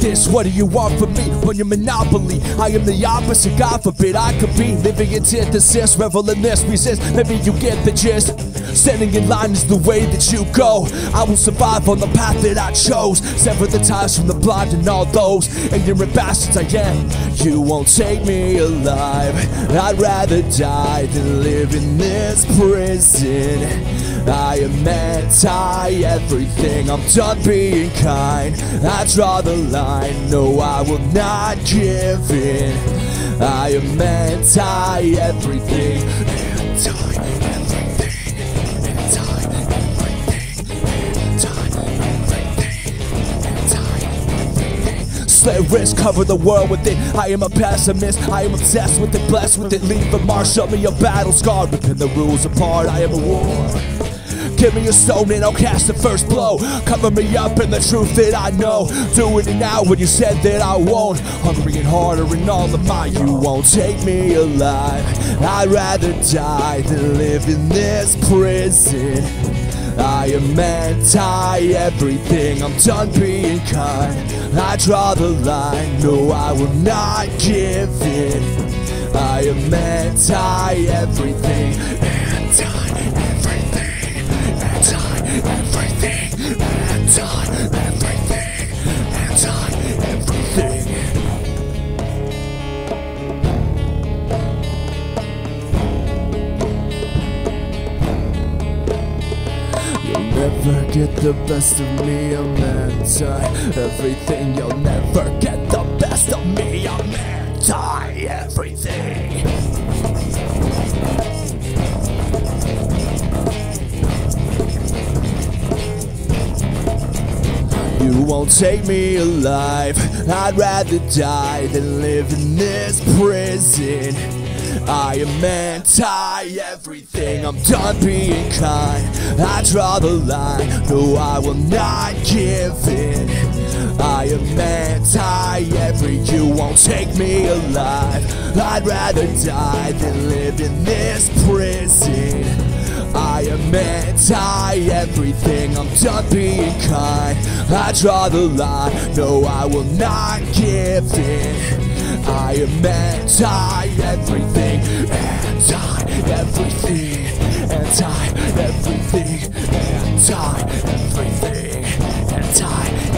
this. What do you want from me when you're monopoly? I am the opposite, God forbid I could be living antithesis, revel in this, resist. Maybe you get the gist. Standing in line is the way that you go. I will survive on the path that I chose. Sever the ties from the blind and all those ignorant bastards I am. You won't take me alive. I'd rather die than live in this prison. I am anti everything. I'm done being kind. I draw the line. No, I will not give in. I am anti everything. Anti everything. Anti everything. Anti everything. Slay risk, cover the world with it. I am a pessimist. I am obsessed with it, blessed with it. Leave a mark, show me a battle scar, ripping the rules apart. I am a war. Give me a stone and I'll cast the first blow. Cover me up in the truth that I know. Do it now when you said that I won't. Hungry and harder and all of my, you won't take me alive. I'd rather die than live in this prison. I am anti everything. I'm done being kind. I draw the line. No, I will not give in. I am anti everything. Anti Anti everything. Anti everything. You'll never get the best of me, I'm anti everything. You'll never get the best of me, I'm anti everything. You won't take me alive. I'd rather die than live in this prison. I am anti everything. I'm done being kind. I draw the line. No, I will not give in. I am anti every. You won't take me alive. I'd rather die than live in this prison. I am anti everything. I'm done being kind. I draw the line. No, I will not give in. I am anti everything. Anti everything. Anti everything. Anti everything. Anti